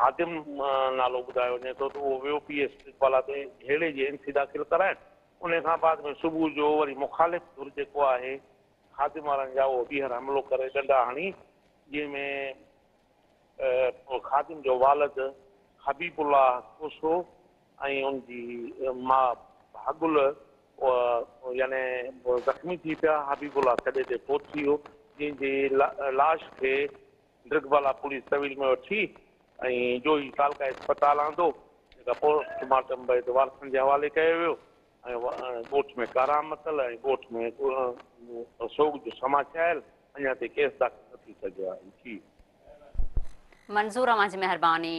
ख़ादिम नालो वञे थो त उहो वियो पी एस ब्रिजवाला ते जहिड़े जी एन सी दाख़िल कराइण। उन बाद में सुबुह जो वरी मुखालिफ़ धुर जेको आहे, ख़ादिम वारनि जा उहो ॿीहर हमिलो करे डंडा हणी जंहिंमें ख़ादिम जो वालद हबीबुल्ला कोसो ऐं उनजी माँ भागुल याने ज़ख़्मी थी पिया हबीबुल्ला सॼे ते पहुची वियो जंहिंजी लाश खे ड्रिगवाला पुलिस तवील में वठी ऐं जो ई तालका इस्पताल आंदो, जेका पोस्टमार्टम भई वारसनि जे हवाले कयो वियो, ऐं में कारामतल ऐं ॻोठ में सोग जो समाचार अञा ताईं केस दाख़िल आहे मंज़ूर अव्हां जी महिरबानी।